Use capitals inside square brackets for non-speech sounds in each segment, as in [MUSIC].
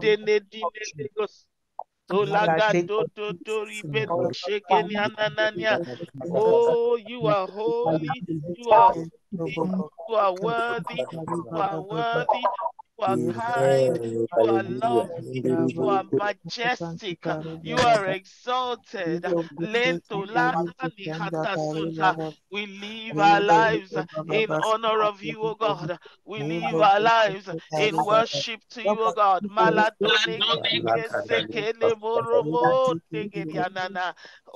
dene dine legos. Tolaga do do do shekeni ananania. Oh, you are holy. You are you are worthy. You are worthy. You are kind. You are lovely. You are majestic. You are exalted. We live our lives in honor of you, O God. We live our lives in worship to you, O God.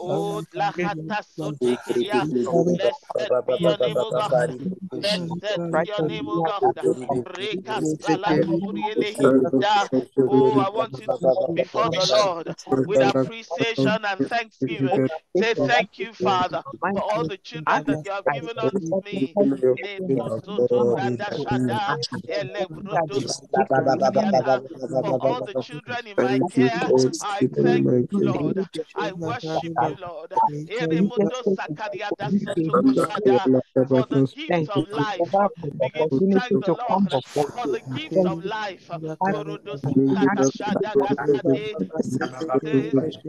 Oh, Lahata Sotekia. Blessed be your name, O God. Blessed be your name, O God. Reka Oh, I want you to before the Lord with appreciation and thanksgiving. Say thank you, Father, for all the children that you have given unto me. For all the children in my care, I thank you, Lord. I worship you, Lord. For the gift of life. Begin to thank the Lord for the gift of life.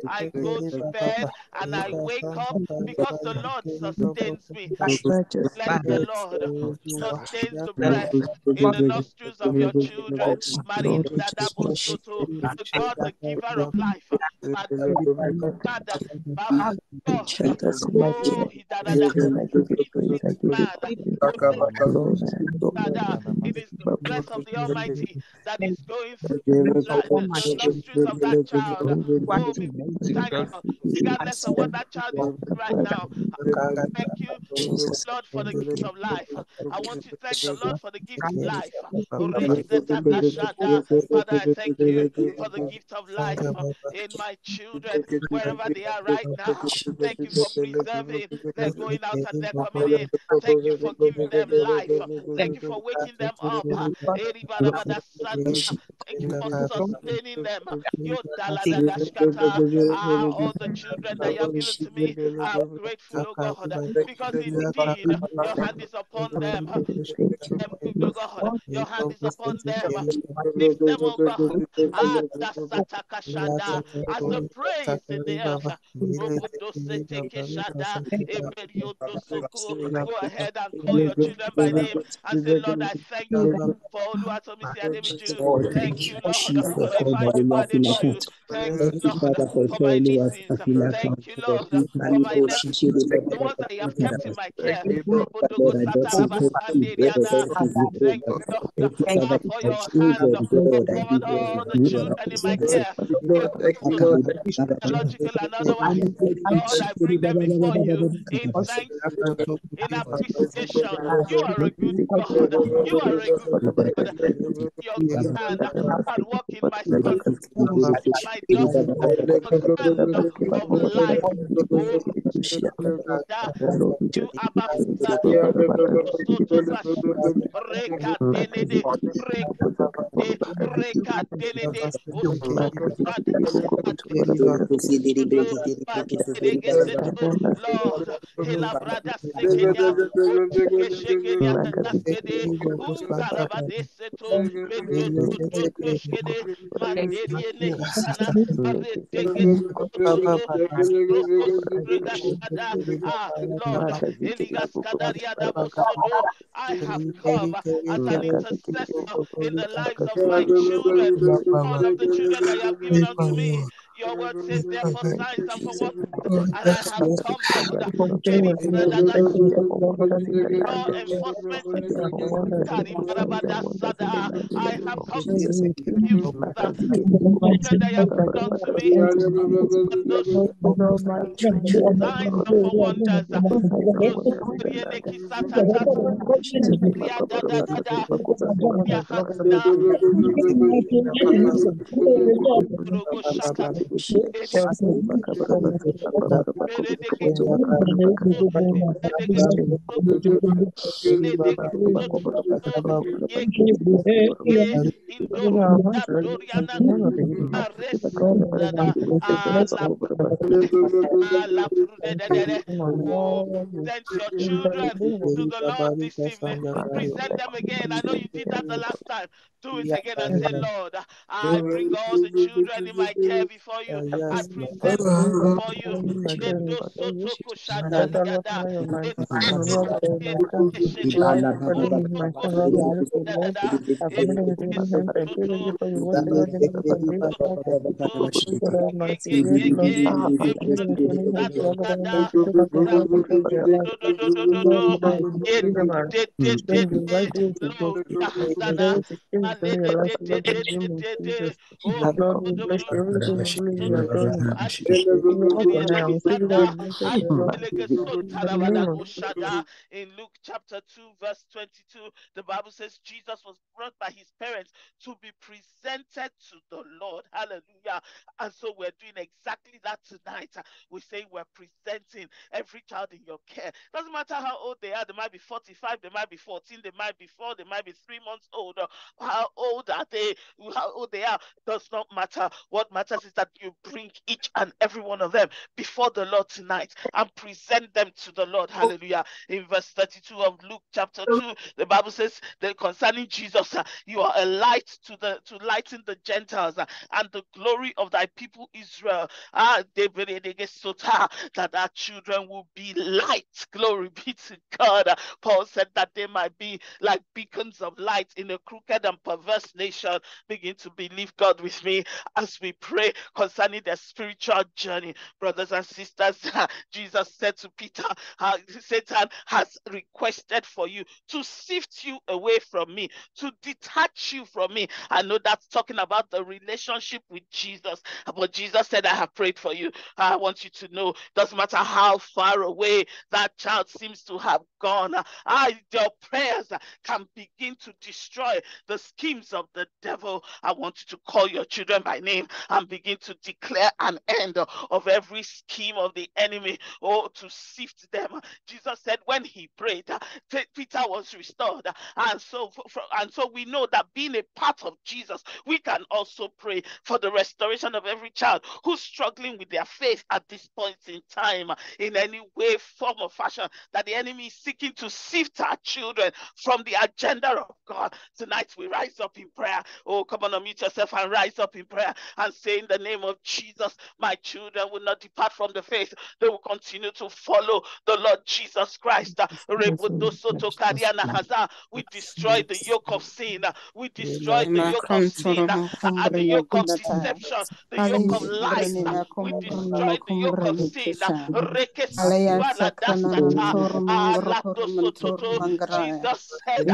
I go to bed and I wake up because the Lord sustains me. Let the Lord sustains the breath in the nostrils of your children. The God, the giver of life. It is the breath of the Almighty that is going through the nostrils of that child. Oh, thank you, regardless of what that child is right now. Thank you, Lord, for the gift of life. I want to thank the Lord for the gift of life. Father, I thank you for the gift of life in my children, wherever they are right now. Thank you for preserving them going out and they're coming in. Thank you for giving them life. Thank you for waking them up. Thank you. Ah, all the children that you have me, I'm grateful, oh God, because indeed your hand is upon them. Your hand is upon them. Lift them. Go ahead and call your children by name and say, Lord, I thank you for Oluwatomi. Thank you, Lord, for Ifeanyi Thank you, Lord, for my nieces. Thank you, Lord, for my nephews, the ones that you kept in my care. Thank you, Lord, for your hand upon all the children in my care. Biological and otherwise. Lord, I bring them before you in thanks, in appreciation. You are a good God. You are a good God. Your hand and walk in my son, my daughter, of life. Oh, you Abba Reka denede, reka denede, Lord, hela brada sekenya, shekenya taskede, I have come as an intercessor in the lives of my children, all of the children that you have given unto me. Your word says, therefore, signs and for what? And I have come, Lord, law enforcement. I have come to you that you have done to me. Those signs and for wonders. Send your Present them again. I know you did that the last time. Do it again and say, Lord, I bring all the children in my care before you. I present them before you. In Luke chapter 2, verse 22, the Bible says Jesus was brought by his parents to be presented to the Lord. Hallelujah. And so we're doing exactly that tonight. We say we're presenting every child in your care. Doesn't matter how old they are, they might be 45, they might be 14, they might be four, they might be three months old. How old are they? How old they are does not matter. What matters is that you bring each and every one of them before the Lord tonight and present them to the Lord. Hallelujah. In verse 32 of Luke chapter 2, the Bible says that concerning Jesus, uh, you are a light to the to lighten the Gentiles uh, and the glory of thy people Israel. Ah, they that our children will be light. Glory be to God. Paul said that they might be like beacons of light in a crooked and perverse nation. Begin to believe God with me as we pray concerning their spiritual journey. Brothers and sisters, [LAUGHS] Jesus said to Peter, Satan has requested for you to sift you away from me, to detach you from me. I know that's talking about the relationship with Jesus, but Jesus said, I have prayed for you. I want you to know, doesn't matter how far away that child seems to have gone, uh, your prayers can begin to destroy the schemes of the devil. I want you to call your children by name and begin to declare an end of every scheme of the enemy or oh, to sift them. Jesus said when he prayed, Peter was restored. And so and so we know that being a part of Jesus, we can also pray for the restoration of every child who's struggling with their faith at this point in time in any way, form, or fashion that the enemy is seeking to sift our children from the agenda of God. Tonight we rise up in prayer. Oh, come on, unmute yourself and rise up in prayer and say, In the name of Jesus, my children will not depart from the faith. They will continue to follow the Lord Jesus Christ. We destroy the yoke of sin. We destroy the yoke of sin and the yoke of deception, the yoke of lies. We destroy the yoke of sin. Ah, Jesus said,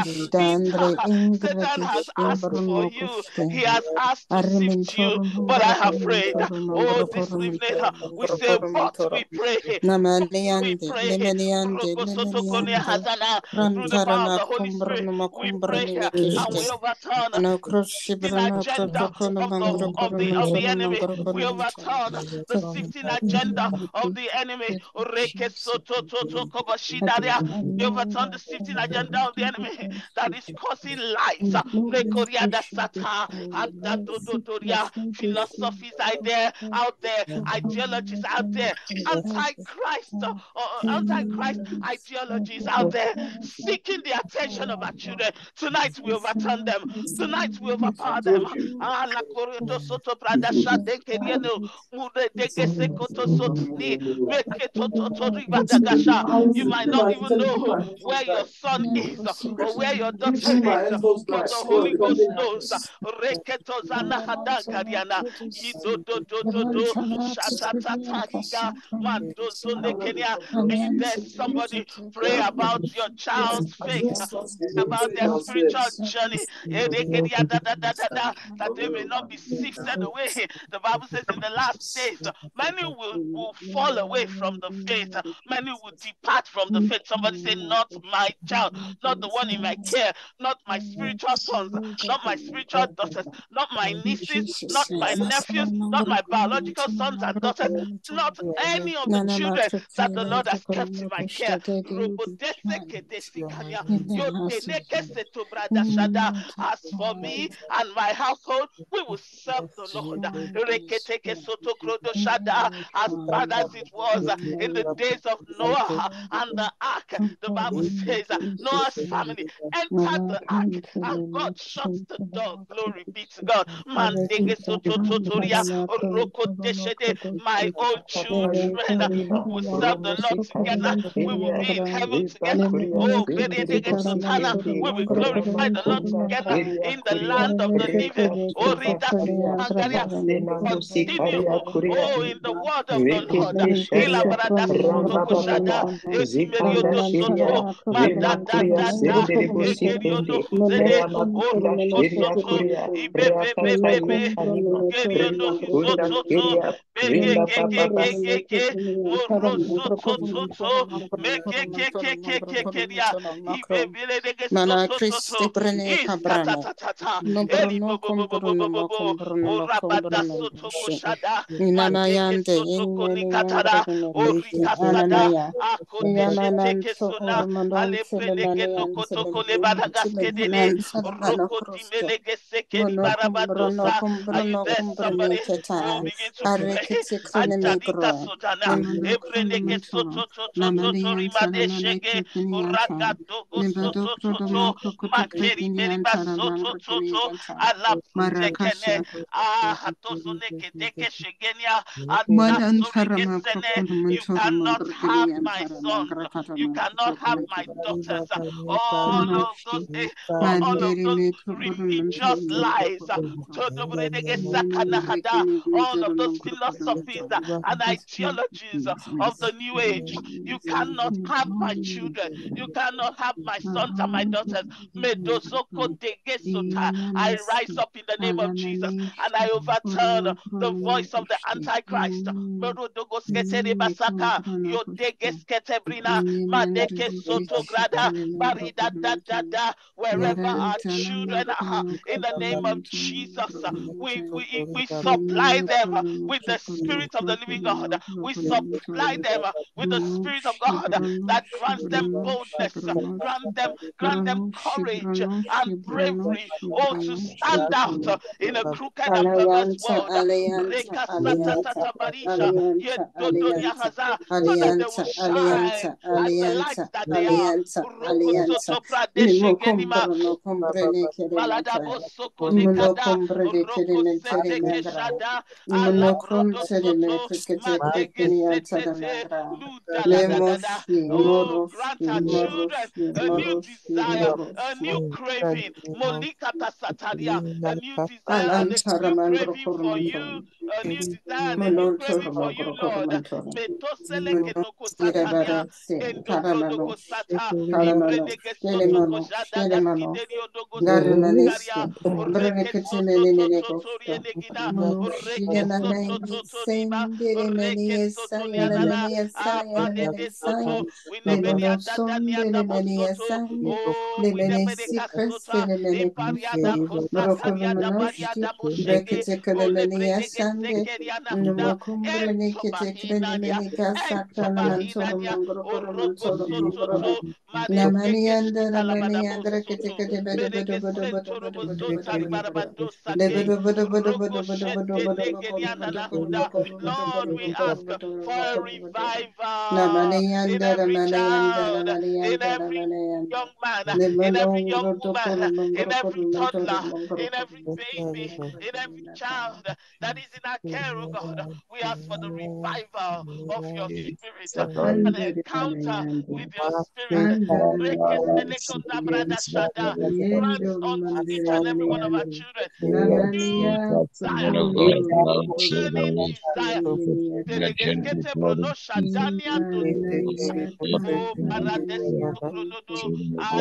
Satan has asked for you. He has asked to sift you, but I have prayed. Oh, this evening we say, but we pray. We pray. Through the power of the Holy Spirit, we pray and we overturn the agenda of the, of the, of the enemy. We overturn the sifting agenda of the enemy. We overturn the sifting agenda of the enemy that is causing lives. Philosophies out there, out there, ideologies out there, antichrist, uh, uh, antichrist ideologies out there, seeking the attention of our children. Tonight we overturn them. Tonight we overpower them. Ah, you might not even know where your son is or where your daughter is, Holy Ghost knows. There's somebody pray about your child's faith, about their spiritual journey, that they may not be sifted away. The Bible says in the last days, many will, will fall away from the faith, many will depart from the faith. Somebody say, Not my child, not the one in my care, not my spiritual sons, not my spiritual daughters, not my nieces, not my nephews, not my biological sons and daughters, not any of the children that the Lord has kept in my care. As for me and my household, we will serve the Lord. As bad as it was in the days of Noah and the ark, the Bible says Noah's family entered the ark and God God shuts the door. Glory be to God. My own children who will serve the Lord together. Oh, we will be in heaven together. Oh, bededege sotana. we will glorify the Lord together in the land of the living. Oh, Rita Sangaria. Continue. Oh, in the word of the Lord. Ilabarada sotokoshada. Esimeriodo soto. Soto. Soto. Soto soto soto. Are you soto Alaprutekene. Marakasha. Hatozoneke deke shegenia. Manantarama Atasorigesene. You cannot have my Brigadiantarama sons. You cannot have my daughters. All of those, Promotion. all of Mandiri those religious lies. All of those philosophies and ideologies of the new age. You cannot have my children. You cannot have my sons and my daughters. I rise up in the name of Jesus and I overturn the voice of the Antichrist. Wherever our children are, in the name of Jesus, we, we, we supply them with the Spirit of the living God. We supply them with the Spirit of God that grants them boldness, grant them, grant them courage and bravery, oh, to stand out in a crooked and perverse world. Nekada, roko sete keshada, soto, madege luda mosci, Oh, grant our children a new desire, a new craving, molikata sataria, a new desire and a new craving for you, a new desire and a new craving for you, Lord. Metosele kenoko Monosira satania, barese, endobrodoko caramanos, sata, caramanos, soto kojada kelemanos, gaskiderio meniesa, oh, we never lemenesi sota, crestele impariada menecusto, kosataria da brocovamanoski, bariada boshege, brekete ole brenege kalemeniasande, sekeriana huda, Numukumbre nikete entobahinania, kreni kasa na mantoro entobahinania, mongro koro oroko mantoro soto mongro to, marete Namani anda keshita ramani labadabo andra kete kete bedo bedo Lord, we ask for a revival in every child, in every young man, in every young woman, in every toddler, in every baby, in every child that is in our care, oh God. We ask for the revival of your spirit, an encounter with your spirit. Anda Grant Yendo unto each and every one of our children La a new mania desire, sandoro a burning rosso desire. miniata. Delegeskete brono shadania Inaya Paradesi tanzania Tokronodo,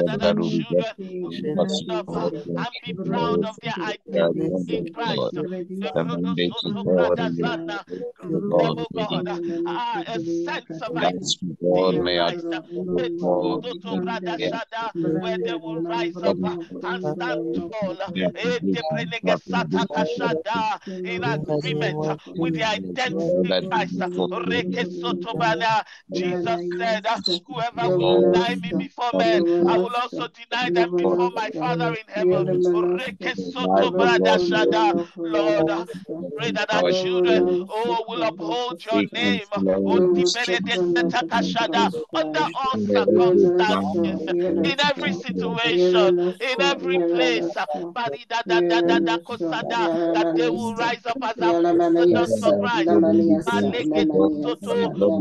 that our children will stand up uh, and be proud of their identity in Christ. The Brodo Soto Pradazana, grant them, God, a sense of identity in Christ. Meto Soto Pradashada, Where they will rise up stand tall. Debrenege Sataka Shada, In agreement with their identity in Christ. Reke Soto Bana, Jesus said, Whoever will deny me before men, I will also deny them before my Father in heaven. Reke Soto Bradashada, Lord, pray that our children, oh, will uphold your name. Diberede Setakashada, under all circumstances, in every situation, in every every place uh, that they will rise up as ambassadors of Christ,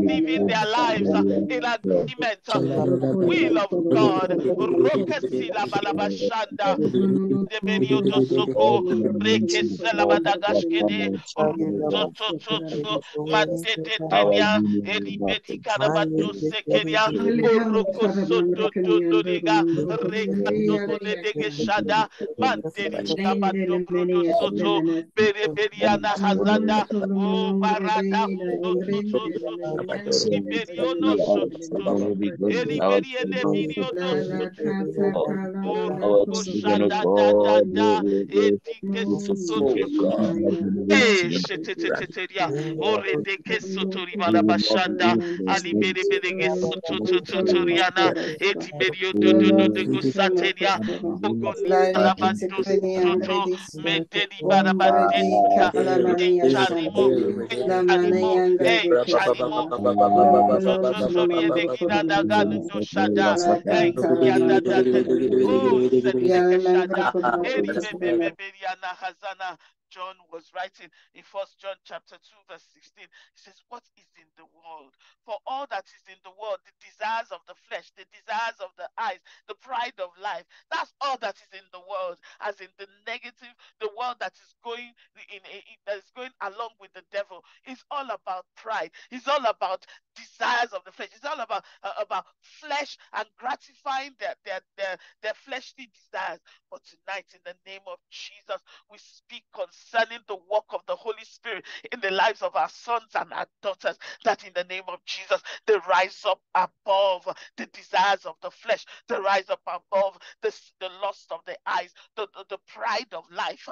living their lives uh, in agreement, uh, will of God. Rokesila balabashanda, Demenioto Soko, Rekesela Badagashkede, Toto Toto, Matete Tenia, Elibedi Karabato Sekeria, Oroko Soto Dodoriga, Rekato Nedege Shada, Manteri Kabato Bruno Soto, Bereberiana Hazanda, O Barada, Soto Soto, Iberiono Soto, Eliberiene Miniono Soto, Oroko Shada da da da, Etike Soto Eh, sheteteteteria, ore de ke sotori balabashanda, ali bere bere ge sotototoriana, eti berio do do do de go sateria, oh, John was writing in First John chapter 2, verse 16. He says, What is the world? For all that is in the world, the desires of the flesh, the desires of the eyes, the pride of life, that's all that is in the world, as in the negative, the world that is going in, in, that is going along with the devil. It's all about pride. It's all about desires of the flesh. It's all about uh, about flesh and gratifying their, their their their fleshly desires. But tonight, in the name of Jesus, we speak concerning the work of the Holy Spirit in the lives of our sons and our daughters, that in the name of Jesus, they rise up above the desires of the flesh, they rise up above the, the lust of the eyes, the, the, the pride of life,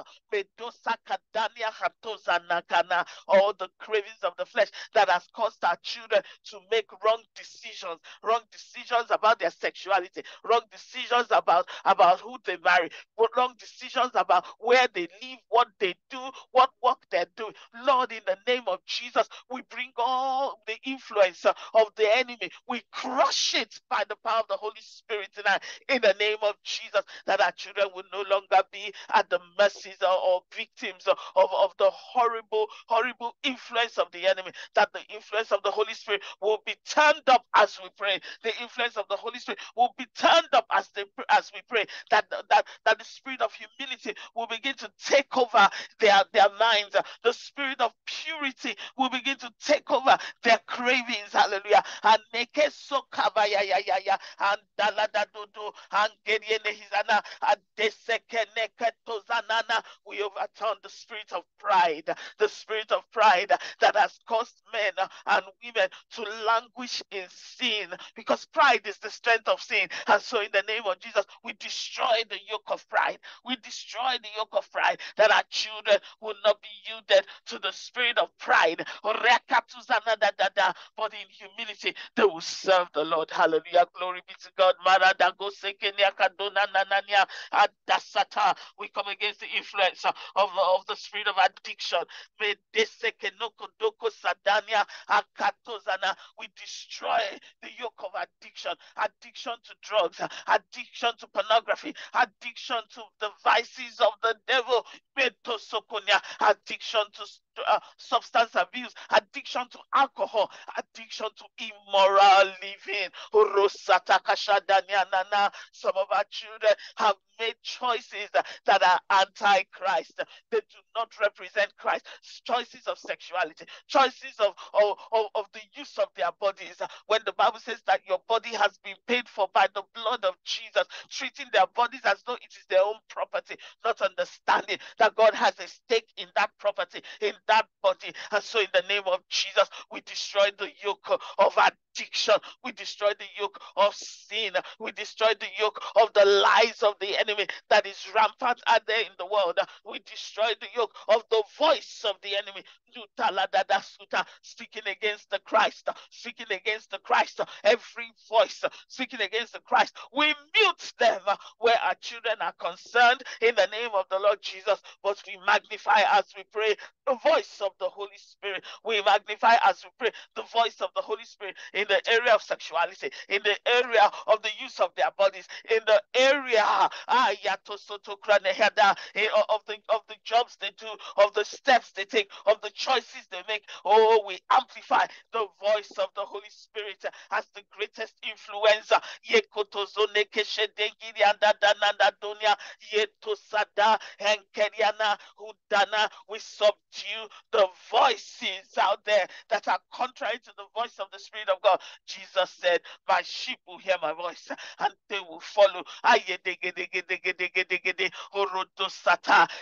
all the cravings of the flesh that has caused our children to make wrong decisions, wrong decisions about their sexuality, wrong decisions about, about who they marry, wrong decisions about where they live, what they do, what work they're doing. Lord, in the name of Jesus, we bring all the influence of the enemy. We crush it by the power of the Holy Spirit tonight. In the name of Jesus, that our children will no longer be at the mercies or, or victims of, of the horrible, horrible influence of the enemy. That the influence of the Holy Spirit will be turned up as we pray. The influence of the Holy Spirit will be turned up as they as we pray. That that that the spirit of humility will begin to take over their, their minds. The spirit of purity will begin to take over their cravings. Hallelujah. And make so kabaya ya ya ya and dalada dodo and gediene hizana and desekene zanana. We overturn the spirit of pride, the spirit of pride that has caused men and women to languish in sin because pride is the strength of sin. And so, in the name of Jesus, we destroy the yoke of pride. We destroy the yoke of pride that our children will not be yielded to the spirit of pride. But in humility, they will serve the Lord. Hallelujah. Glory be to God. We come against the influence of, of the spirit of addiction. We destroy the yoke of addiction, addiction to drugs, addiction to pornography, addiction to the vices of the devil, addiction to uh, substance abuse, addiction to alcohol, addiction to immoral living. Some of our children have made choices that are anti-Christ. They do not represent Christ. Choices of sexuality, choices of, of, of, of, the use of their bodies. When the Bible says that your body has been paid for by the blood of Jesus, treating their bodies as though it is their own property, not understanding that God has a stake in that property, in that body. And so in the name of Jesus, we destroy the yoke of addiction. We destroy the yoke of sin. We destroy the yoke of the lies of the enemy that is rampant out there in the world. We destroy the yoke of the voice of the enemy speaking against the Christ, speaking against the Christ, every voice speaking against the Christ. We mute them where our children are concerned in the name of the Lord Jesus, but we magnify as we pray the voice of of the Holy Spirit. We magnify as we pray the voice of the Holy Spirit in the area of sexuality, in the area of the use of their bodies, in the area eh, of the of the jobs they do, of the steps they take, of the choices they make. Oh, we amplify the voice of the Holy Spirit as the greatest influencer. We subdue the voices out there that are contrary to the voice of the Spirit of God. Jesus said, My sheep will hear my voice and they will follow.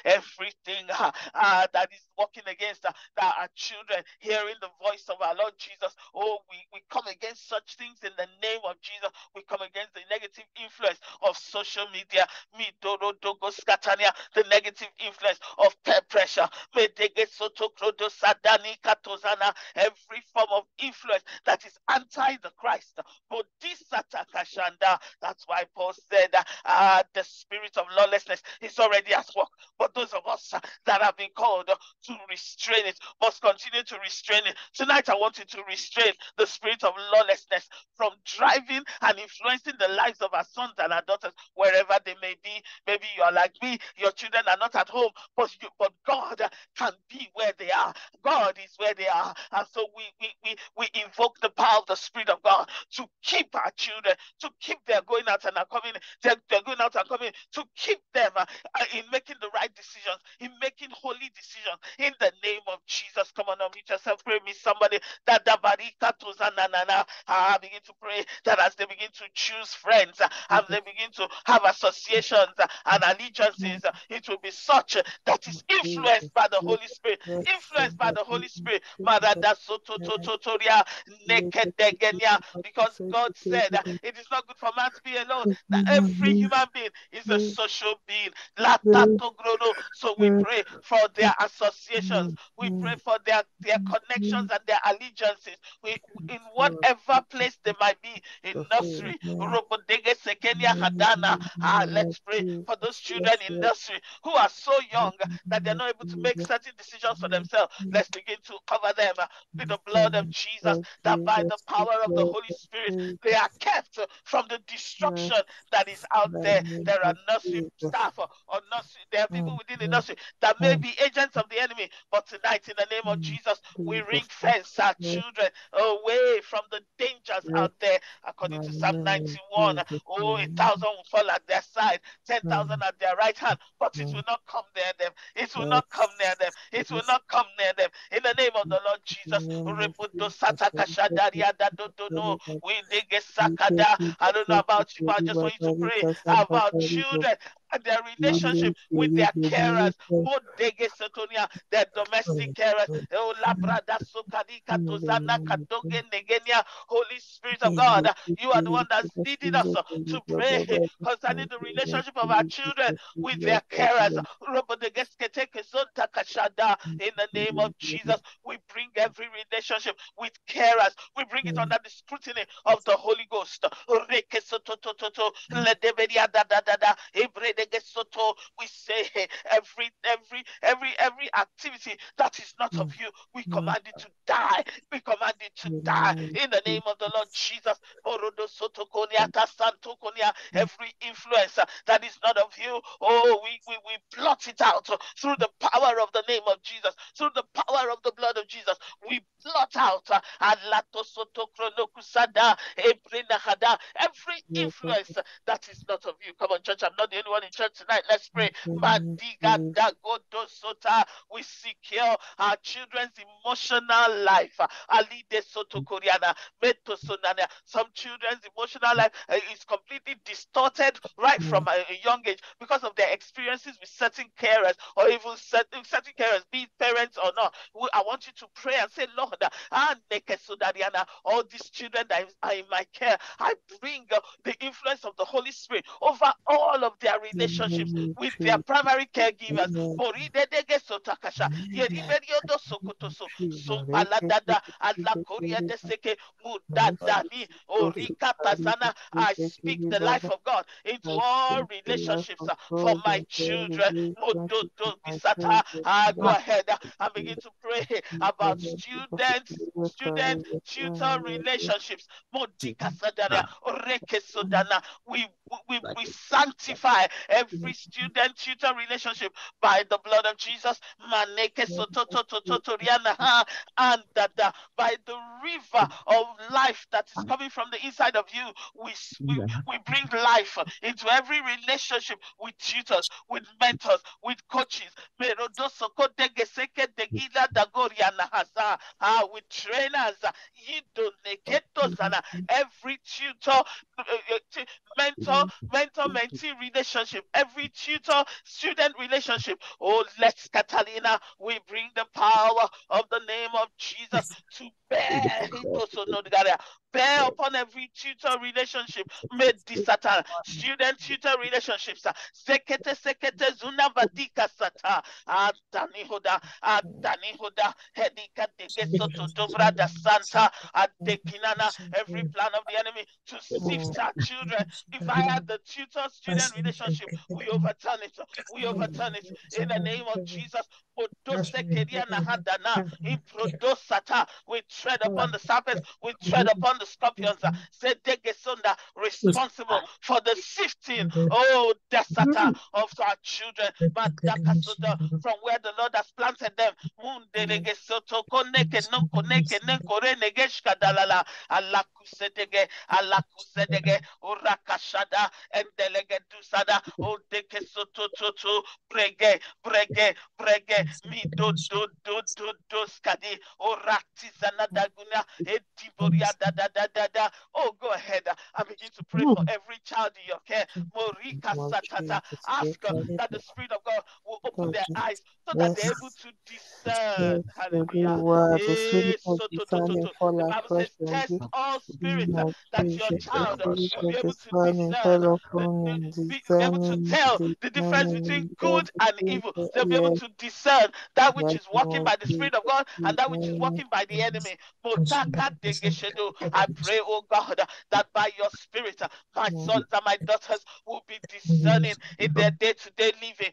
Everything uh, uh, that is working against uh, that our children hearing the voice of our Lord Jesus. Oh, we, we come against such things in the name of Jesus. We come against the negative influence of social media, the negative influence of peer pressure, every form of influence that is anti the Christ. That's why Paul said uh, the spirit of lawlessness is already at work. But those of us that have been called to restrain it must continue to restrain it. Tonight, I want you to restrain the spirit of lawlessness from driving and influencing the lives of our sons and our daughters wherever they may be. Maybe you are like me, your children are not at home, but you, but God can be where they are. God is where they are. And so we, we, we, we invoke the power of the Spirit of God to keep our children, to keep their going out and are coming, they're, they're going out and coming, to keep them uh, in making the right decisions, in making holy decisions in the name of Jesus. Come on, unmute yourself, pray me somebody that the barika to zananana. Ah, I begin to pray that as they begin to choose friends, ah, as they begin to have associations ah, and allegiances, it will be such that is influenced by the Holy Spirit, influenced by the Holy Spirit. Because God said it is not good for man to be alone, that every human being is a social being. So we pray for their associations, we pray for their, their connections and their allegiances. We, in whatever place they might be, in nursery, ah, let's pray for those children in nursery who are so young that they're not able to make certain decisions for themselves. Let's begin to cover them with the blood of Jesus, that by the power of the Holy Spirit, they are kept from the destruction that is out there. There are nursery staff or nursery, there are people within the nursery that may be agents of the enemy, but tonight, in the name of Jesus, we ring fence our children away from the dangers out there, according to Psalm 91. Oh, a thousand will fall at their side, ten thousand at their right hand, but it will not come near them. It will not come near them. It will not come near them. In the name of the Lord Jesus, I don't know about you, but I just want you to pray about children and their relationship with their carers, their domestic carers. Oh, Holy Spirit of God, you are the one that's leading us to pray concerning the relationship of our children with their carers. In the name of Jesus, we bring every relationship with carers, we bring it under the scrutiny of the Holy Ghost. We say every every every every activity that is not of you, we command it to die. We command it to die in the name of the Lord Jesus. Every influence that is not of you, oh, we, we, we blot it out through the power of the name of Jesus, through the power of the blood of Jesus. We blot out uh, every influence that is not of you. Come on, church. I'm not the only one tonight. Let's pray. We secure our children's emotional life. Some children's emotional life uh, is completely distorted right from a young age because of their experiences with certain carers or even certain, certain carers, be parents or not. I want you to pray and say, Lord, Sudariana, all these children that are in my care, I bring uh, the influence of the Holy Spirit over all of their relationships with their primary caregivers. I speak the life of God into all relationships uh, for my children. Ah, go ahead uh, and begin to pray about students, student tutor relationships. Modika Sadana, Oreke Sodana. We, we, we sanctify every student tutor relationship by the blood of Jesus. And that by the river of life that is coming from the inside of you, we, we, we bring life into every relationship with tutors, with mentors, with coaches. Uh, with trainers, every tutor, uh, uh, mentor, mentor mentee relationship, every tutor student relationship. Oh, let's Catalina, we bring the power of the name of Jesus [LAUGHS] to bear bear upon every tutor relationship. Made this satan student tutor relationships uh, sekete sekete zuna vadika sata. Adani hoda adani hoda hedika dege soto dobra da santa adekinana every plan of the enemy to sift our children if i had the tutor student relationship we overturn it. We overturn it. In the name of jesus we tread upon the serpents, we tread upon the scorpions. Responsible for the sifting, oh, desata of our children, but from where the Lord has planted them. Brege, Brege, Brege, Mi do do do do do skadi, Oratizana oh, Daguna, Ediboria da da da da da. Oh, go ahead. And begin to pray for every child in your care. Morika Satata, ask that the Spirit of God will open their eyes so that they're able to discern. Hallelujah. The eh, Bible says, test all spirits that your child will be able to discern, be able to tell the difference between good and evil. They'll be able to discern that which is working by the Spirit of God and that which is working by the enemy. I pray, oh God, that by your Spirit, my sons and my daughters will be discerning in their day-to-day living.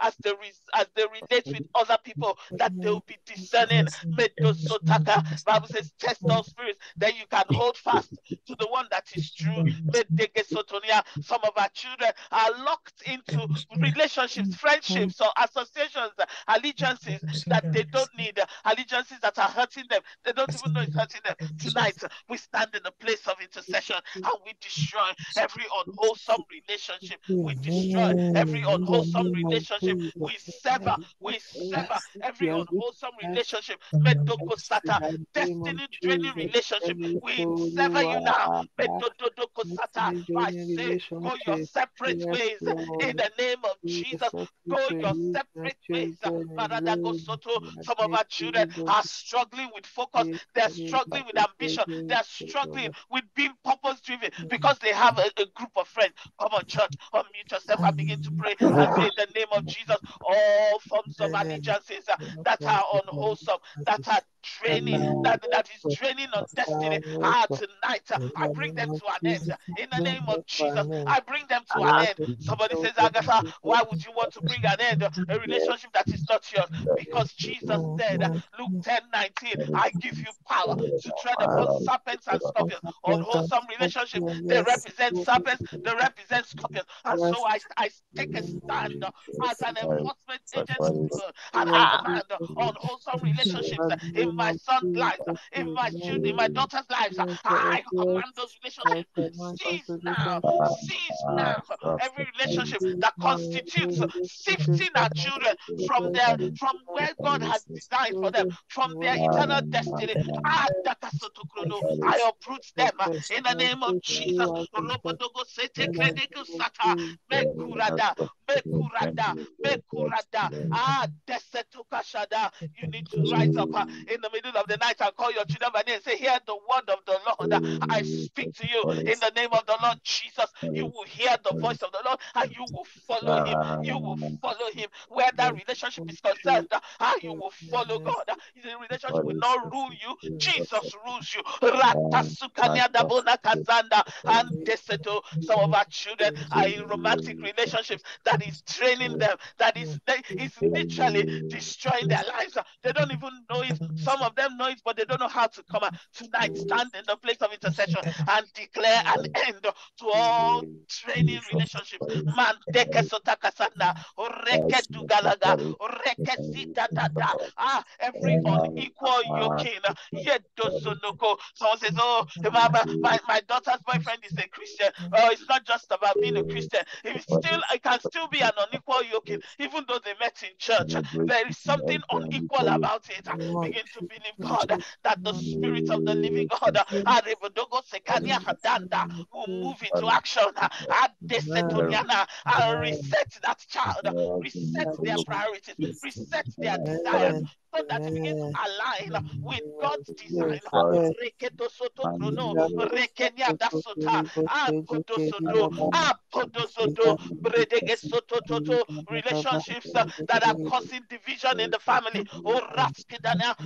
As they, as they relate with other people, that they will be discerning. Bible says, test all spirits, then you can hold fast to the one that is true. Some of our children are locked into relationships, friendships, or associations, allegiances that they don't need, allegiances that are hurting them. They don't even know it's hurting them. Tonight, we stand in the place of intercession. And we destroy every unwholesome relationship. We destroy every unwholesome relationship. We sever, we sever every unwholesome relationship. Medoko Sata, destiny draining relationship. We sever you now. Medoko Sata, I say, go your separate ways in the name of Jesus. Go your separate ways. Some of our children are struggling with focus, they're struggling with ambition, they're struggling with being purpose driven because they have a, a, group of friends. Come on, church, unmute yourself and begin to pray and say, in the name of Jesus, all forms of allegiances uh, that are unwholesome, that are training that, that is training on destiny. ah tonight uh, i bring them to an end. In the name of jesus i bring them to an end. somebody says agatha why would you want to bring an end? A relationship that is not yours. Because jesus said luke 10 19 i give you power to tread upon serpents and scorpions. Unwholesome relationships they represent serpents they represent scorpions. And so i, I take a stand as an enforcement agent and i command unwholesome relationships in in my son's life, in my children, in my daughter's lives. I command those relationships. cease now, cease now. Every relationship that constitutes sifting our children from their from where God has designed for them, from their eternal destiny. I uproot them in the name of Jesus. Mekurada, Mekurada, Ah, Desetukashada. You need to rise up in in the middle of the night and call your children by name and say, Hear the word of the Lord. I speak to you in the name of the Lord Jesus. You will hear the voice of the Lord and you will follow him. You will follow him where that relationship is concerned. Ah, you will follow God. The relationship will not rule you. Jesus rules you. Some of our children are in romantic relationships that is draining them, that is, is literally destroying their lives. They don't even know it. Some of them know it, but they don't know how to come out. Tonight, stand in the place of intercession and declare an end to all draining relationships. Man, Ah, every unequal yoking. Yet Someone says, Oh, my, my, my daughter's boyfriend is a Christian. Oh, it's not just about being a Christian. It still it can still be an unequal yoking, even though they met in church. There is something unequal about it. Begin to believe God that the spirit of the living God will move into action and uh, reset that child, reset their priorities, reset their desires, that we begin to align with God's design. Relationships that are causing division in the family.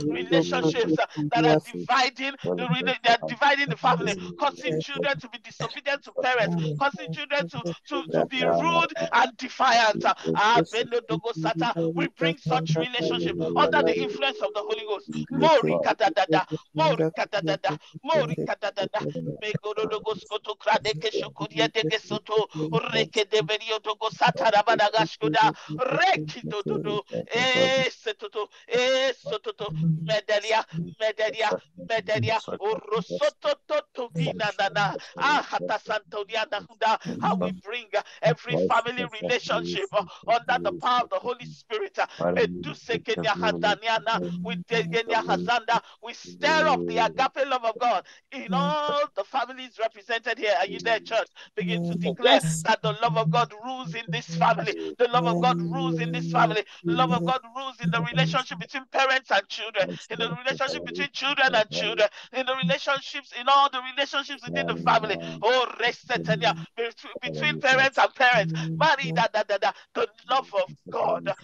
Relationships that are dividing the they are dividing the family, causing children to be disobedient to parents, causing children to, to, to be rude and defiant. We bring such relationship under the influence of the Holy Ghost. Mori kadadada, mori kadadada, mori kadadada. Megorodogo skoto kradeke shokudia dege soto, reke deberio dogo satara badagashkuda, reki dododo, e setoto, e sototo, medelia, medelia, medelia, orosoto to vina nana, ah hata santonia nahuda. How we bring every family relationship under the power of the Holy Spirit. Meduse kenya hadaniana we stir up the agape love of God in all the families represented here. Are you there, church? Begin to declare that the love of God rules in this family. The love of God rules in this family. The love of God rules in the relationship between parents and children, in the relationship between children and children, in the relationships, in all the relationships within the family. Oh, resetania between parents and parents. Mari da da da da. The love of God.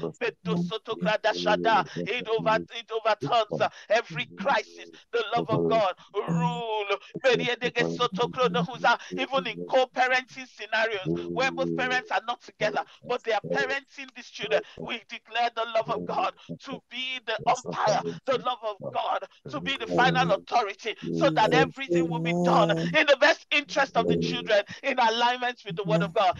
Over it overturns uh, every crisis. The love of God rule. Even in co-parenting scenarios where both parents are not together, but they are parenting these children, we declare the love of God to be the umpire, the love of God to be the final authority, so that everything will be done in the best interest of the children, in alignment with the word of God.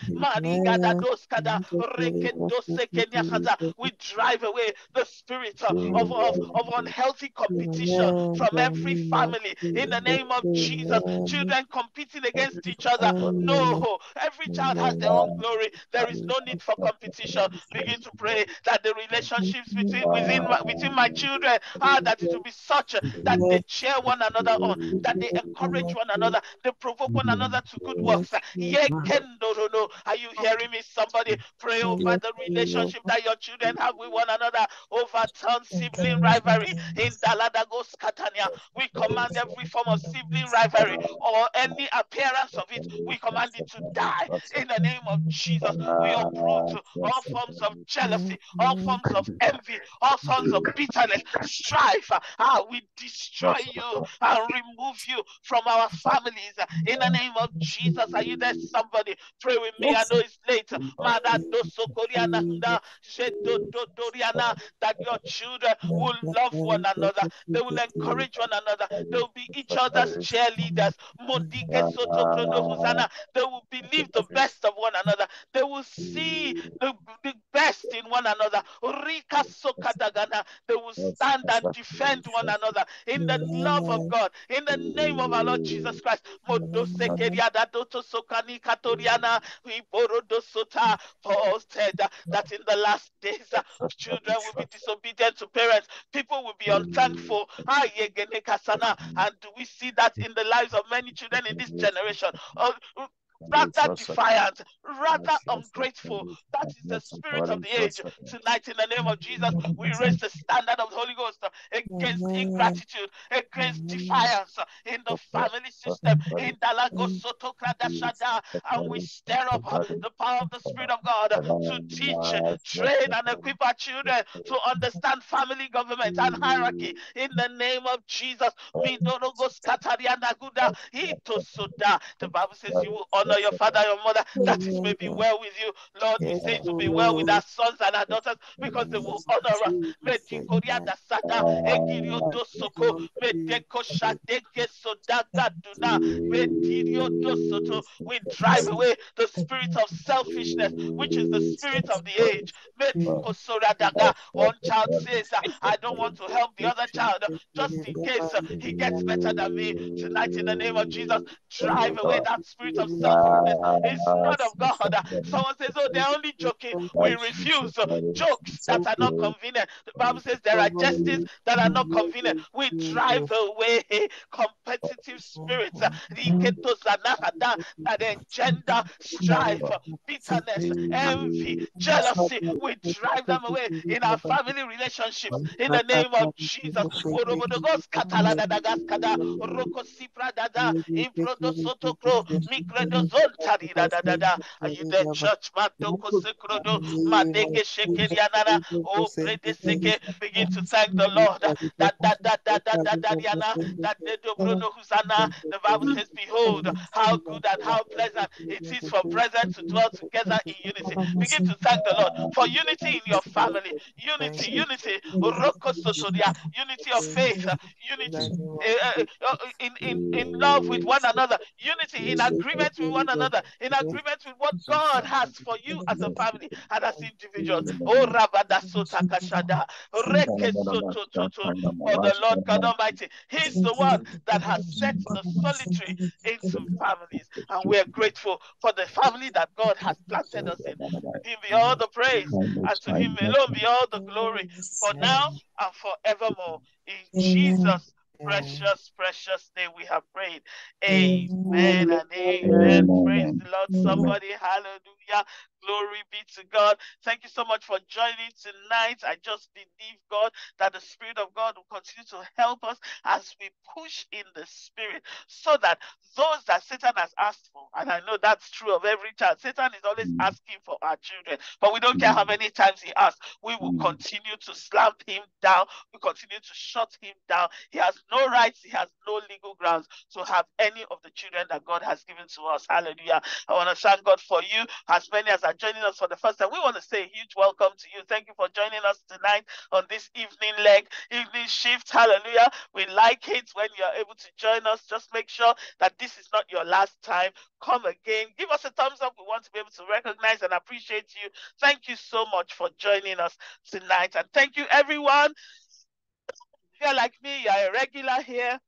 We drive away the spirit of, of, of of unhealthy competition from every family in the name of Jesus. Children competing against each other. No, every child has their own glory. There is no need for competition. Begin to pray that the relationships between within between my children ah, that it will be such that they cheer one another on, that they encourage one another, they provoke one another to good works. Are you hearing me? Somebody pray over the relationship that your children have with one another, overturn sibling rivalry in Daladagos Catania. We command every form of sibling rivalry or any appearance of it, we command it to die in the name of Jesus. We uproot all forms of jealousy, all forms of envy, all forms of bitterness, strife. Ah, we destroy you and remove you from our families in the name of Jesus. Are you there? Somebody pray with me. I know it's late. That your children will love one another. They will encourage one another. They will be each other's cheerleaders. They will believe the best of one another. They will see the, the best in one another. They will stand and defend one another in the love of God. In the name of our Lord Jesus Christ. Paul said that in the last days, uh, children will be disobedient to parents. People will be unthankful. Ah, and do we see that in the lives of many children in this generation. Oh, rather defiant, rather ungrateful. That is the spirit of the age. Tonight, in the name of Jesus, we raise the standard of the Holy Ghost against ingratitude, against defiance in the family system, in the and we stir up uh, the power of the Spirit of God to teach, train, and equip our children to understand family government and hierarchy. In the name of Jesus. The Bible says you will honor your father your mother, that it may be well with you. Lord, we say to be well with our sons and our daughters because they will honor us. We drive away the spirit of selfishness, which is the spirit of the age. One child says, I don't want to help the other child just in case uh, he gets better than me. Tonight, in the name of Jesus, drive away that spirit of selfishness. It's not of God. Someone says, Oh, they're only joking. We refuse jokes that are not convenient. The Bible says there are jestings that are not convenient. We drive away competitive spirits that engender strife, bitterness, envy, jealousy. We drive them away in our family relationships in the name of Jesus zontari da da da da ayide church matoko sekrodo madeke shekerianara uh, oh prede seke begin to thank the Lord. That that that that that that that yana that nedo bruno husana the Bible says behold how good and how pleasant it is for brethren to dwell together in unity. Begin to thank the Lord for unity in your family. Unity unity. Unity of faith. Unity eh, eh, eh, in in in love with one another. Unity in agreement with one another, in agreement with what God has for you as a family and as individuals. Oh, Rabada Sota Kashada, Reke Soto Toto, for the Lord. God Almighty. He's the one that has set the solitary into families, and we are grateful for the family that God has planted us in. Him be all the praise, and to him alone be all the glory, for now and forevermore. In Jesus' precious, precious name we have prayed. Amen and amen. Praise the Lord. Somebody, hallelujah. Glory be to God. Thank you so much for joining tonight. I just believe, God, that the Spirit of God will continue to help us as we push in the Spirit so that those that Satan has asked for, and I know that's true of every child, Satan is always mm. asking for our children, but we don't care how many times he asks, we will mm. continue to slam him down, we continue to shut him down. He has no rights, he has no legal grounds to have any of the children that God has given to us. Hallelujah. I want to thank God for you, as many as are joining us for the first time, we want to say a huge welcome to you. Thank you for joining us tonight on this evening leg, evening shift. Hallelujah. We like it when you're able to join us. Just make sure that this is not your last time. Come again. Give us a thumbs up. We want to be able to recognize and appreciate you. Thank you so much for joining us tonight. And thank you, everyone. If you're like me, you're a regular here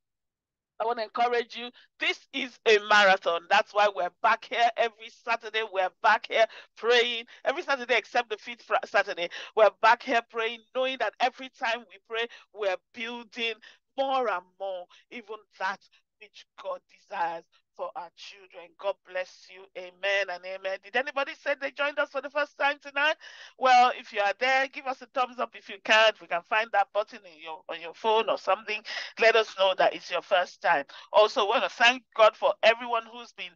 I want to encourage you. This is a marathon. That's why we're back here every Saturday. We're back here praying every Saturday except the fifth Saturday. We're back here praying, knowing that every time we pray, we're building more and more, even that which God desires for our children. God bless you. Amen and amen. Did anybody say they joined us for the first time tonight? Well, if you are there, give us a thumbs up if you can. We can find that button in your on your phone or something, let us know that it's your first time. Also, want to thank God for everyone who's been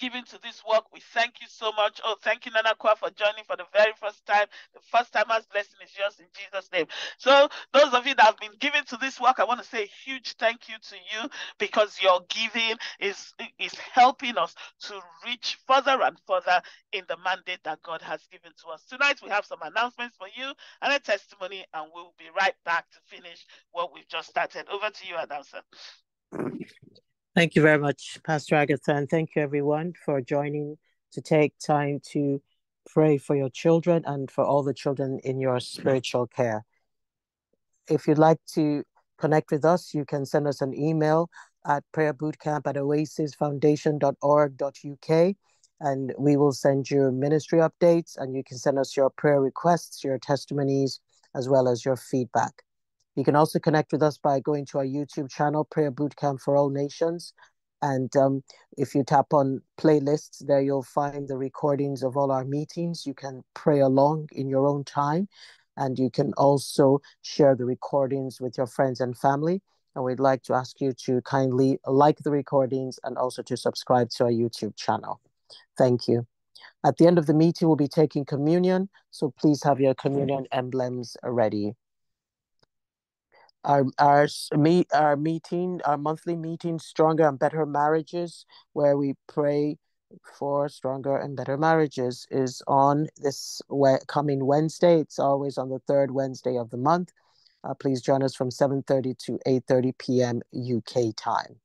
giving to this work. We thank you so much. Oh, thank you, Nana Kwa, for joining for the very first time. The first timer's blessing is yours in Jesus' name. So, those of you that have been giving to this work, I want to say a huge thank you to you because your giving is, is helping us to reach further and further in the mandate that God has given to us. Tonight, we have some announcements for you and a testimony, and we'll be right back to finish what we've just started. Over to you, announcer. [CLEARS THROAT] Thank you very much, Pastor Agatha, and thank you everyone for joining to take time to pray for your children and for all the children in your spiritual care. If you'd like to connect with us, you can send us an email at prayerbootcamp at oasisfoundation.org.uk and we will send you ministry updates and you can send us your prayer requests, your testimonies, as well as your feedback. You can also connect with us by going to our YouTube channel, Prayer Bootcamp for All Nations. And um, if you tap on playlists, there you'll find the recordings of all our meetings. You can pray along in your own time, and you can also share the recordings with your friends and family. And we'd like to ask you to kindly like the recordings and also to subscribe to our YouTube channel. Thank you. At the end of the meeting, we'll be taking communion, so please have your communion emblems ready our our meet our meeting our monthly meeting stronger and better marriages where we pray for stronger and better marriages is on this we- coming wednesday. It's always on the third wednesday of the month. Uh, please join us from 7.30 to 8.30 p.m uk time.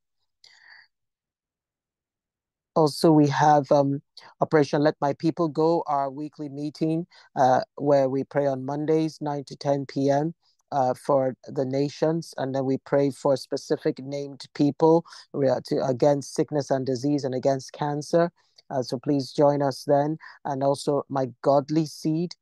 Also we have um, operation let my people go our weekly meeting uh, where we pray on mondays 9 to 10 p.m uh, for the nations, and then we pray for specific named people to, against sickness and disease and against cancer. Uh, so please join us then. And also my godly seed,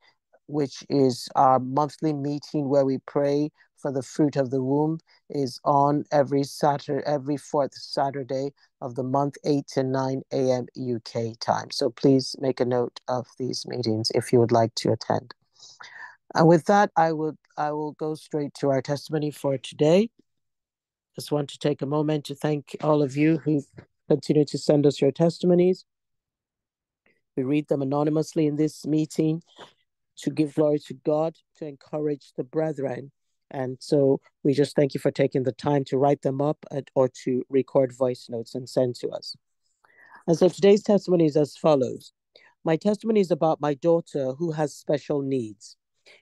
which is our monthly meeting where we pray for the fruit of the womb, is on every Saturday, every fourth Saturday of the month, 8 to 9 a.m. UK time. So please make a note of these meetings if you would like to attend. And with that, I would I will go straight to our testimony for today. Just want to take a moment to thank all of you who continue to send us your testimonies. We read them anonymously in this meeting to give glory to God, to encourage the brethren. And so we just thank you for taking the time to write them up at, or to record voice notes and send to us. And so today's testimony is as follows My testimony is about my daughter who has special needs.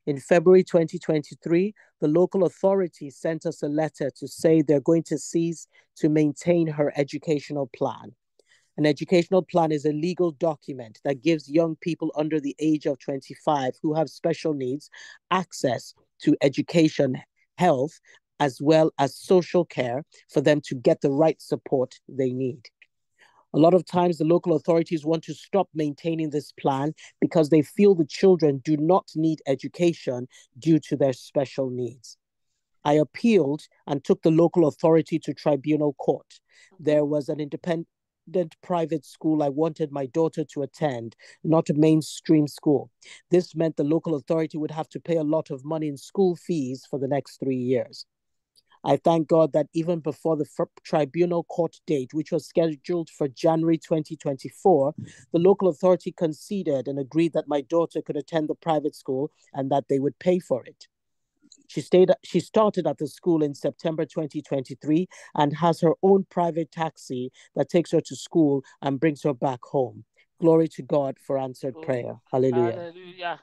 In February 2023, the local authorities sent us a letter to say they're going to cease to maintain her educational plan. An educational plan is a legal document that gives young people under the age of 25 who have special needs access to education, health, as well as social care for them to get the right support they need. A lot of times, the local authorities want to stop maintaining this plan because they feel the children do not need education due to their special needs. I appealed and took the local authority to tribunal court. There was an independent private school I wanted my daughter to attend, not a mainstream school. This meant the local authority would have to pay a lot of money in school fees for the next three years. I thank God that even before the tribunal court date, which was scheduled for January 2024, the local authority conceded and agreed that my daughter could attend the private school and that they would pay for it. She stayed she started at the school in September 2023 and has her own private taxi that takes her to school and brings her back home. Glory to God for answered oh, prayer. Hallelujah. Hallelujah.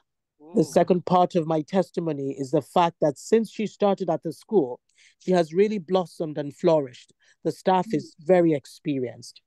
The second part of my testimony is the fact that since she started at the school, she has really blossomed and flourished. The staff is very experienced.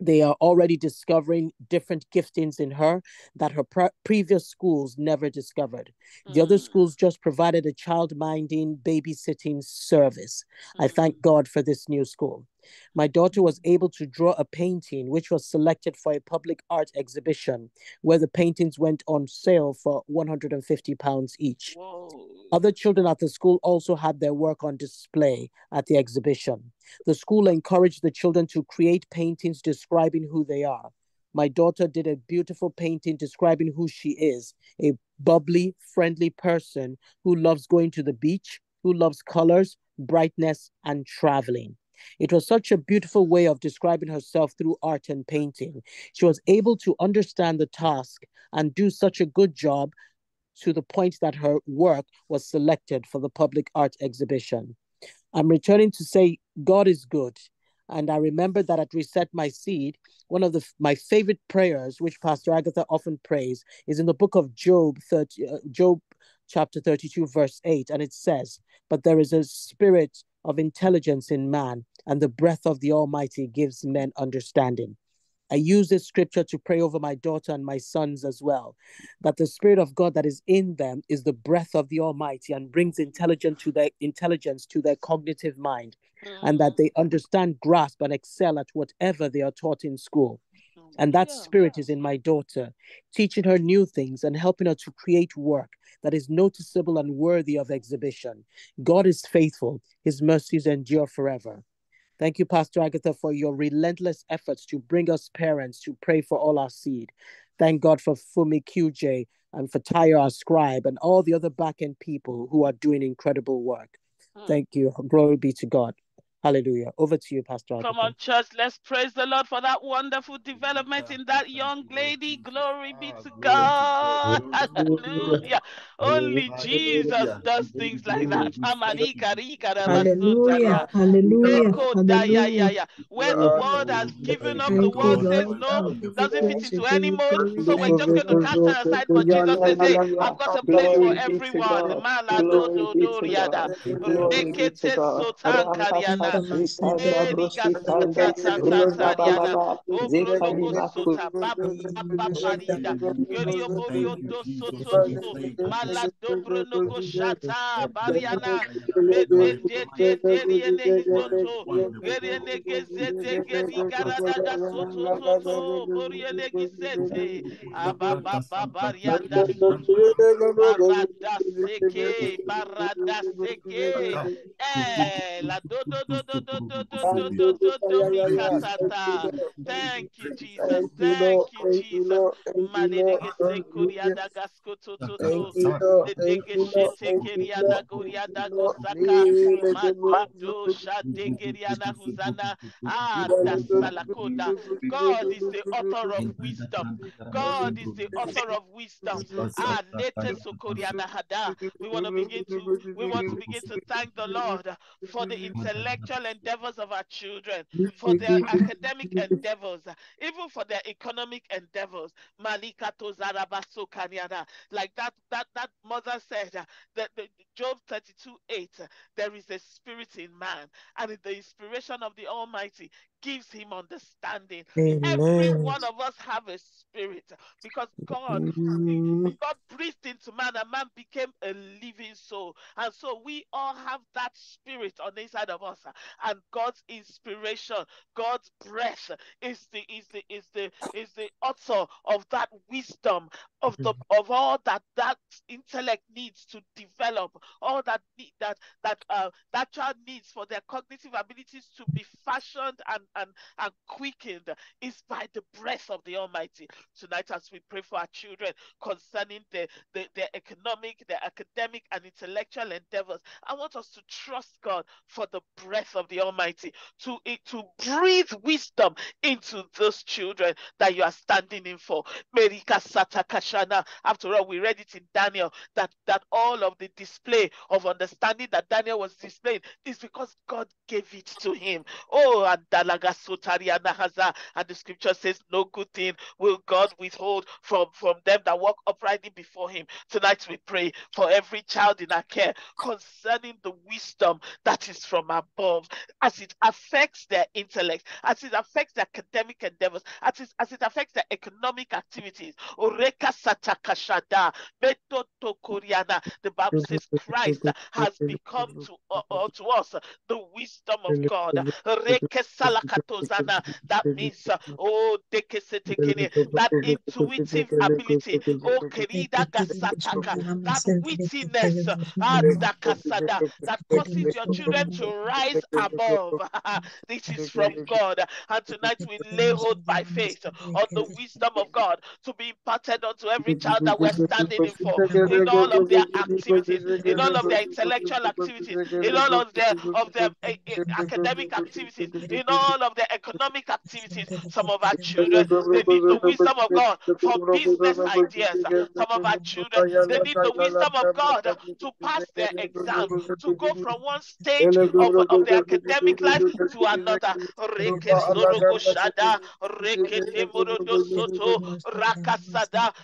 They are already discovering different giftings in her that her pre- previous schools never discovered. Mm. The other mm. schools just provided a child minding, babysitting service. Mm. I thank God for this new school. My daughter was able to draw a painting which was selected for a public art exhibition where the paintings went on sale for 150 pounds each. Whoa. Other children at the school also had their work on display at the exhibition. The school encouraged the children to create paintings describing who they are. My daughter did a beautiful painting describing who she is a bubbly, friendly person who loves going to the beach, who loves colors, brightness, and traveling. It was such a beautiful way of describing herself through art and painting. She was able to understand the task and do such a good job to the point that her work was selected for the public art exhibition. I'm returning to say God is good. And I remember that at Reset My Seed, one of the, my favorite prayers, which Pastor Agatha often prays, is in the book of Job, 30, uh, Job chapter 32, verse 8. And it says, But there is a spirit of intelligence in man, and the breath of the Almighty gives men understanding. I use this scripture to pray over my daughter and my sons as well, that the Spirit of God that is in them is the breath of the Almighty and brings intelligence to their intelligence to their cognitive mind, mm. and that they understand, grasp, and excel at whatever they are taught in school. And that spirit is in my daughter, teaching her new things and helping her to create work that is noticeable and worthy of exhibition. God is faithful, his mercies endure forever. Thank you, Pastor Agatha, for your relentless efforts to bring us parents to pray for all our seed. Thank God for Fumi QJ and for Tyre, our scribe, and all the other back end people who are doing incredible work. Hmm. Thank you. Glory be to God. Hallelujah. Over to you, Pastor. Come on, church. Let's praise the Lord for that wonderful development in that young lady. Glory be to God. [LAUGHS] Hallelujah. Only Jesus does things like that. Hallelujah. Hallelujah. Where the world has given up, the world says no, doesn't fit into any mode. So we're just going to cast that aside. But Jesus says, Hey, I've got a place for everyone. Barada seke, barada seke, eh, la do do do Thank you, Jesus. Thank you, Jesus. Manege sekuriada gaskoto to to. Dege shete keriada guriada gosaka. Mando shade keriada huzana. Ah, dasalakoda. God is the author of wisdom. God is the author of wisdom. Ah, lete sokoriana hada. We want to begin to we want to begin to thank the Lord for the intellectual endeavors of our children, for their academic endeavors, even for their economic endeavors. Malika Tozarabaso Kanyana. Like that, that, that mother said uh, that the, Job 32 8, uh, there is a spirit in man, and the inspiration of the Almighty, gives him understanding. Amen. Every one of us have a spirit because God, God breathed into man and man became a living soul. And so we all have that spirit on the inside of us. And God's inspiration, God's breath is the is the is the is the author of that wisdom of the of all that that intellect needs to develop, all that that that uh, that child needs for their cognitive abilities to be fashioned and and, and quickened is by the breath of the Almighty. Tonight, as we pray for our children concerning the, the, their economic, their academic, and intellectual endeavors, I want us to trust God for the breath of the Almighty to, eh, to breathe wisdom into those children that you are standing in for. Merika Sata Kashana. After all, we read it in Daniel that, that all of the display of understanding that Daniel was displaying is because God gave it to him. Oh, and and the scripture says, No good thing will God withhold from, from them that walk uprightly before him. Tonight we pray for every child in our care concerning the wisdom that is from above as it affects their intellect, as it affects their academic endeavors, as it, as it affects their economic activities. The Bible says Christ has become to, uh, uh, to us the wisdom of God. That means, oh, that intuitive ability, oh, kerida gasataka, that wittiness, ah, that causes your children to rise above. this is from God. And tonight we lay hold by faith on the wisdom of God to be imparted onto every child that we're standing in for, in all of their activities, in all of their intellectual activities, in all of their of their uh, academic activities, in all of their economic activities. Some of our children, they need the wisdom of God for business ideas. Some of our children, they need the wisdom of God to pass their exams, to go from one stage of, of their academic life to another.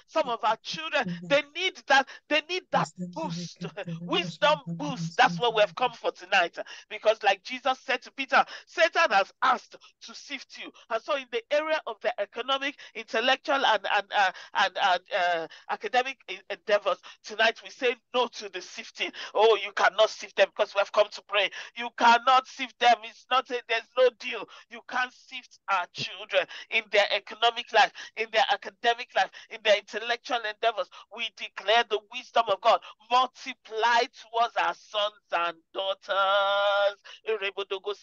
Some of our children, they need that, they need that boost, wisdom boost. That's what we have come for tonight. Because, like Jesus said to Peter, Satan has asked to sift you. And so, in the area of the economic, intellectual, and and uh, and, and uh, academic endeavors, tonight we say no to the sifting. Oh, you cannot sift them because we have come to pray. You cannot sift them. It's not a, there's no deal. You can't sift our children in their economic life, in their academic life, in their intellectual endeavors. We declare the wisdom of God multiply towards our sons and daughters. Rebodogo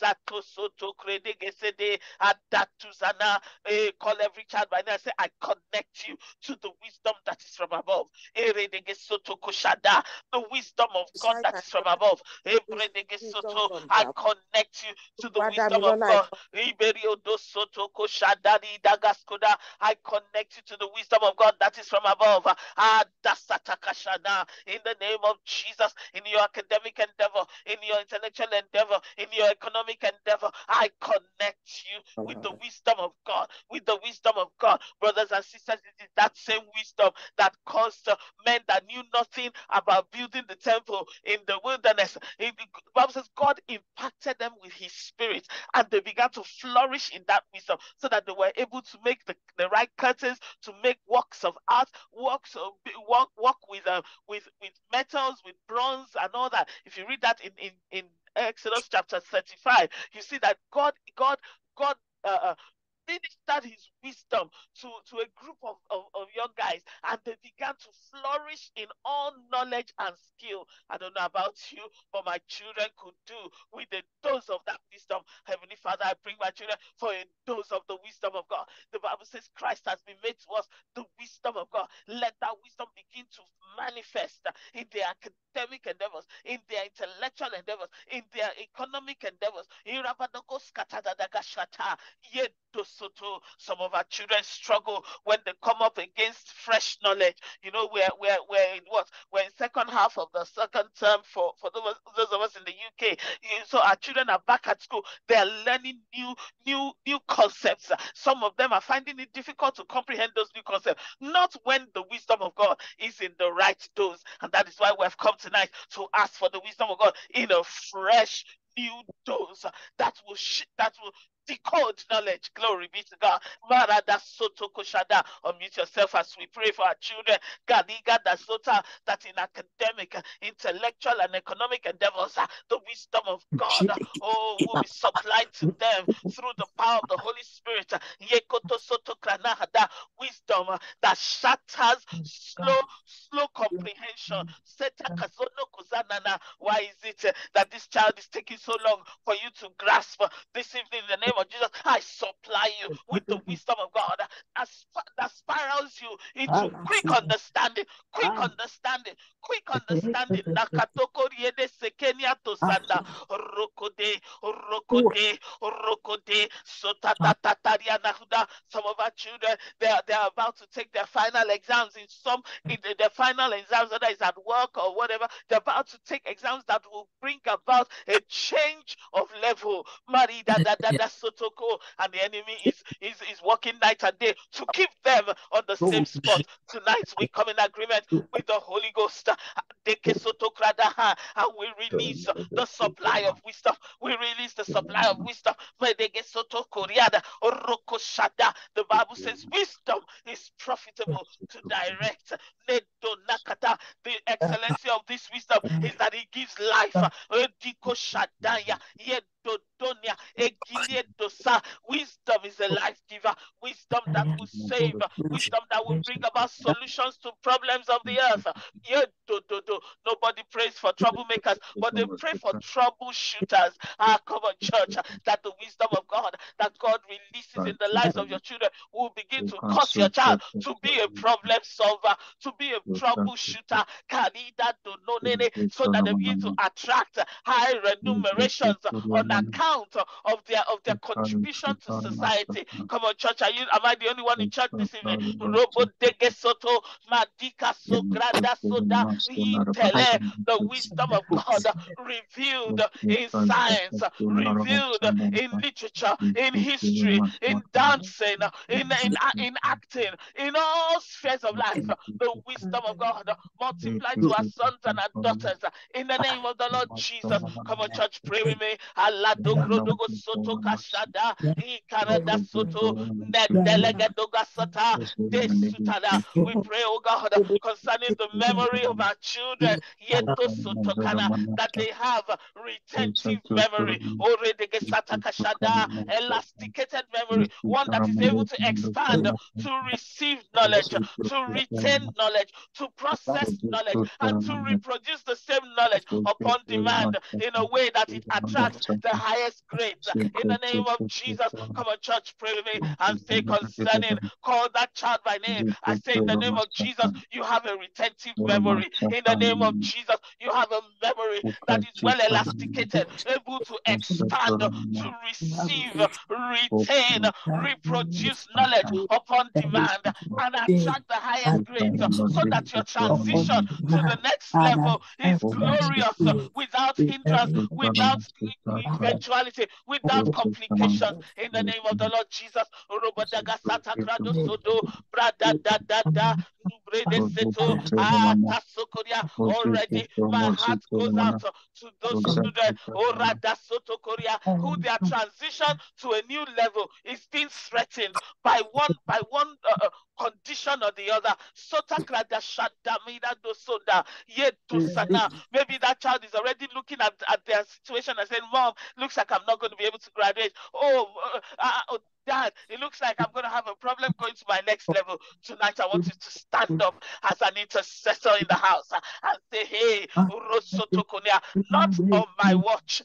Sata Kashada, Azato Soto Adatuzana. Eh, call every child by name and say, I connect you to the wisdom that is from above. Eh, koshada, the wisdom of God that is from above. Eh, I connect you to the wisdom of God. Iberiodosoto Koshadari Dagaskoda, I connect you to the wisdom of God that is from above. In the name of Jesus, in your academic endeavor, in your intellectual endeavor, in your economic endeavor, I connect you with the wisdom of God, with the wisdom of God. Brothers and sisters, it is that same wisdom that caused men that knew nothing about building the temple in the wilderness. the Bible says God impacted them with his spirit and they began to flourish in that wisdom so that they were able to make the, the right curtains, to make works of art, works of work, work with uh, with with metals, with bronze and all that. If you read that in in, in Exodus chapter 35, you see that God God God uh, uh ministered his wisdom to, to a group of, of, of, young guys and they began to flourish in all knowledge and skill. I don't know about you, but my children could do with a dose of that wisdom. Heavenly Father, I bring my children for a dose of the wisdom of God. The Bible says Christ has been made to us the wisdom of God. Let that wisdom begin to manifest in their academic endeavors, in their intellectual endeavors, in their economic endeavors. Some of our children struggle when they come up against fresh knowledge. You know, we're we're we're in what? We're in second half of the second term for, for those, those of us in the UK. So our children are back at school. They're learning new, new, new concepts. Some of them are finding it difficult to comprehend those new concepts. Not when the wisdom of God is in the right dose. And that is why we have come tonight to ask for the wisdom of God in a fresh new dose that will sh- that will decode knowledge. Glory be to God. Marada Soto Koshada. Unmute yourself as we pray for our children. Gadiga da Sota, that in academic, intellectual, and economic endeavors, uh, the wisdom of God, uh, oh, will be supplied to them through the power of the Holy Spirit. Yekoto Soto Kranahada. Wisdom uh, that shatters slow, slow comprehension. Why is it that this child is taking so long for you to grasp this evening in the name of Jesus, I supply you with the wisdom of God that, that spirals you into quick understanding, quick understanding, quick understanding. Nakatoko riede sekenia tosanda rokode rokode rokode sotatataria nahuda. Some of our children they are they are about to take their final exams in some in the, their final exams, whether it's at work or whatever. They're about to take exams that will bring about a change of level. Marida da da da sotoko, and the enemy is is is working night and day to keep them on the same spot. Tonight we come in agreement with the Holy Ghost. And we release the supply of wisdom. We release the supply of wisdom. The Bible says wisdom is profitable to direct. The excellency of this wisdom is that it gives life. Wisdom is a life giver. Wisdom that will save. Wisdom that will bring about solutions to problems of the earth. Nobody prays for troublemakers, but they pray for troubleshooters. Ah, come on, church, that the wisdom of God that God releases in the lives of your children will begin to cause your child to be a problem solver, to be a troubleshooter, so that they begin to attract high remunerations on account of their of their contribution to society. Come on, church, are you am I the only one in church this evening? Robo Soto Madika Sograda Soda the wisdom of God revealed in science, revealed in literature, in history, in dancing, in, in, in acting, in all spheres of life. The wisdom of God multiplied to our sons and our daughters in the name of the Lord Jesus. Come on, church, pray with me. Aladogro soto kashada ikarada soto nedelega dogasata desutada we pray oh God concerning the memory of our children yeto soto kana that they have retentive memory. Already gesata kashada elasticated memory one that is able to expand to receive knowledge to retain knowledge to process knowledge and to reproduce the same knowledge upon demand in a way that it attracts the highest grades. In the name of Jesus, come on, church, pray with me and say concerning, call that child by name. I say in the name of Jesus, you. have a retentive memory. In the name of Jesus, you have a memory that is well elasticated, able to expand, to receive, retain, reproduce knowledge upon demand, and attract the highest grades so that your transition to the next level is glorious without hindrance, without eventuality, without complication. In the name of the Lord Jesus. Already, my heart goes out to those children or Rada Soto Korea who their transition to a new level is being threatened by one by one uh, condition or the other. Maybe that child is already looking at, at their situation and saying, Mom, looks like I'm not going to be able to graduate. Oh, uh, uh, Dad, it looks like I'm going to have a problem going to my next level. Tonight, I want you to stand up as an intercessor in the house and say, Hey, not on my watch.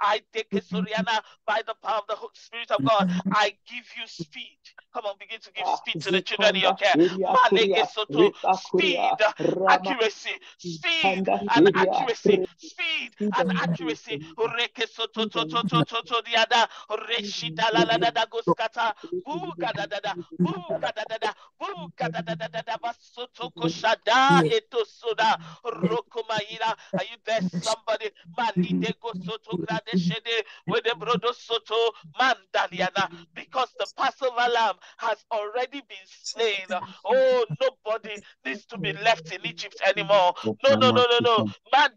I take by the power of the Spirit of God. I give you speed. Come on, begin to give speed to the children in your care. Speed, accuracy, speed and accuracy, speed and accuracy. Toto diada reshida la la da goskata. Buga da da da. Buga da da da. Buga da da da da da basoto koshada eto soda rokomaira are you there somebody? Malide gosoto grade shede with the brodo soto. Mandaliana. Because the Passover lamb has already been slain. Oh nobody needs to be left in Egypt anymore. No no no no no. Man,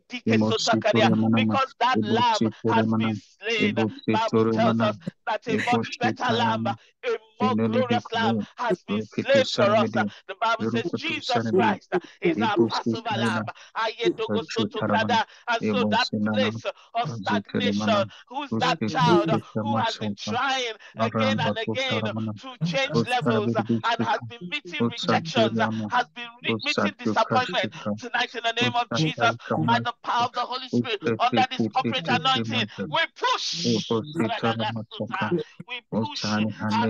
because that lamb has been slain. Bible tells us that a much better lamb, a more glorious lamb has been slain for us. The Bible says Jesus Christ is our Passover lamb. And so that place of stagnation, who's that child who has been trying again and again to change levels and has been meeting rejections, has been meeting disappointment. tonight in the name of Jesus by the power of the Holy Spirit under this corporate anointing. We push. We push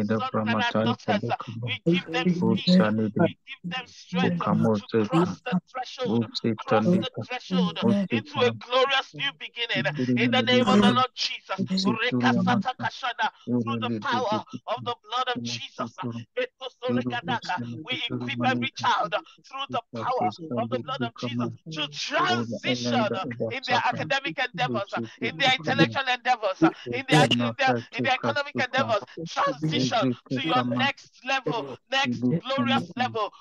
our sons and our daughters. We give them speed. We give them strength to cross the threshold, cross the threshold into a glorious new beginning. In the name of the Lord Jesus, through the power of the blood of Jesus, we equip every child through the power of the blood of Jesus to transition in their academic endeavors, in their intellectual endeavors, in their, in their, in their economic endeavors, transition to your next level, next glorious level.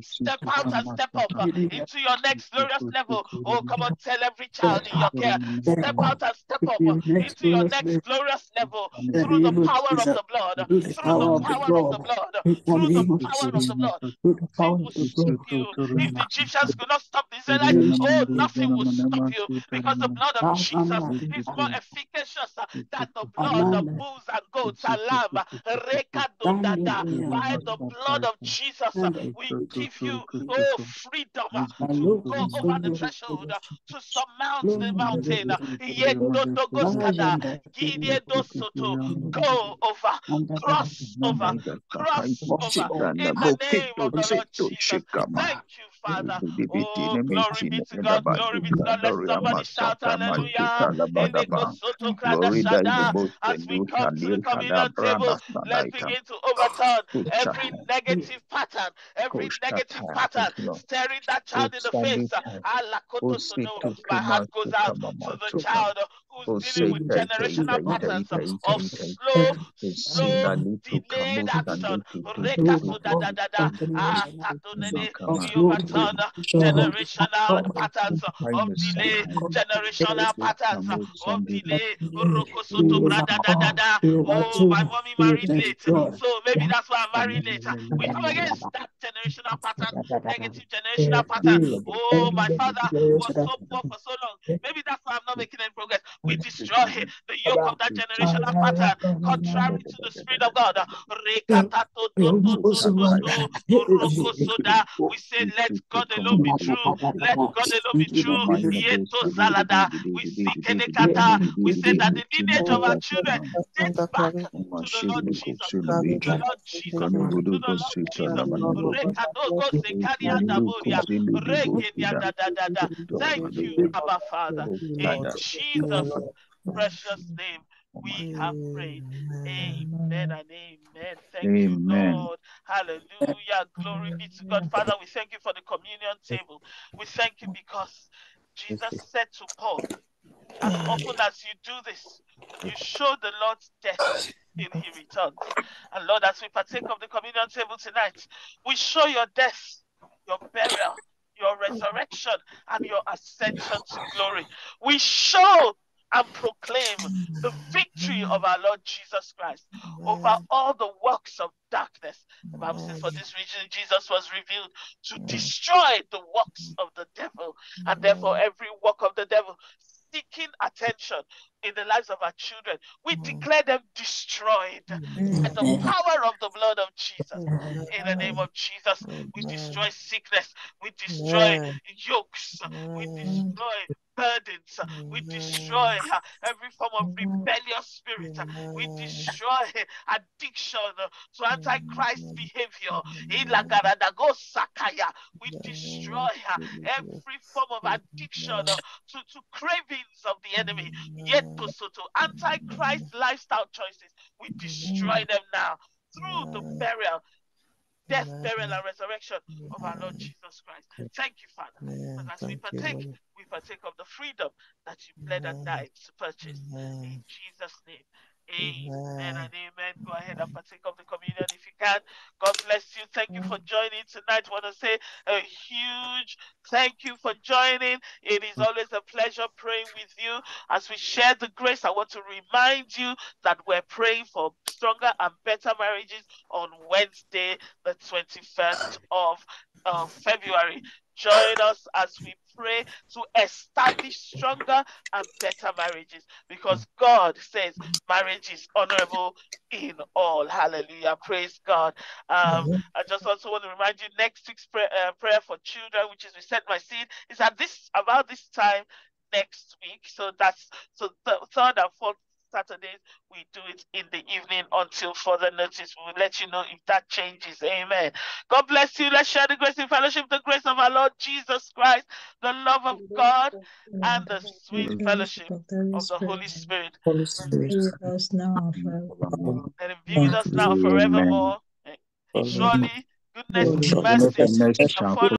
Step out and step up uh, into your next glorious level. Oh, come on, tell every child in your care, step out and step up uh, into your next glorious level. Through the power of the blood, through the power of the blood, through the power of the blood. Will stop you. If the Egyptians could not stop the Israelites, oh, nothing will stop you because the blood of Jesus is more efficacious than the blood of bulls and goats and lamb. By the blood of Jesus, we give you oh freedom to go over the threshold, to surmount the mountain. Go over, cross over, cross over in the name of the Lord Jesus. Thank you, Father. Oh, glory be to God, glory be to God. Let somebody shout hallelujah. Glory As we come to the communion table, let's begin to overturn every negative pattern, every negative pattern, staring that child in the face. My heart goes out to the child who's dealing with generational patterns of slow, slow, delayed action. We overturn son, generational patterns of delay, generational patterns of delay. Oh, my mommy married late, so maybe that's why I'm married late. We come against that generational pattern, negative generational pattern. Oh, my father was so poor for so long. Maybe that's why I'm not making any progress. We destroy the yoke of that generational pattern, contrary to the Spirit of God. We say, let God alone be true. Let God alone be true. We see We say that the lineage of our children dates back to the Lord Jesus. To the Lord Jesus. To the Lord Jesus. Thank you, Abba Father. In Jesus' precious name we have prayed. Amen and amen. Thank amen. you, Lord. Hallelujah. Glory be to God. Father, we thank you for the communion table. We thank you because Jesus said to Paul, as often as you do this, you show the Lord's death till he returns. And Lord, as we partake of the communion table tonight, we show your death, your burial, your resurrection, and your ascension to glory. We show and proclaim the victory of our Lord Jesus Christ over all the works of darkness. The Bible says, For this reason, Jesus was revealed to destroy the works of the devil, and therefore every work of the devil seeking attention in the lives of our children. We declare them destroyed by the power of the blood of Jesus. In the name of Jesus, we destroy sickness, we destroy yokes, we destroy burdens. We destroy uh, every form of rebellious spirit. We destroy addiction to antichrist behavior. We destroy uh, every form of addiction to, to cravings of the enemy. Yet to, to antichrist lifestyle choices. We destroy them now through the burial death, burial, and resurrection of our Lord Jesus Christ. Thank you, Father. And as we partake, we partake of the freedom that you bled and died to purchase. In Jesus' name. Amen and amen. Go ahead and partake of the communion if you can. God bless you. Thank you for joining tonight. I want to say a huge thank you for joining. It is always a pleasure praying with you. As we share the grace, I want to remind you that we're praying for stronger and better marriages on Wednesday, the 21st of uh, February. Join us as we pray to establish stronger and better marriages because God says marriage is honorable in all. Hallelujah. Praise God. Um, I just also want to remind you next week's prayer, uh, prayer for children, which is Reset My Seed, is at this about this time next week. So that's so the third and fourth Saturdays, we do it in the evening until further notice. We'll let you know if that changes. Amen. God bless you. Let's share the grace in fellowship, the grace of our Lord Jesus Christ, the love of God, and the sweet fellowship of the Holy Spirit. Holy Spirit. Let him be with us now forevermore. Surely goodness and mercy shall follow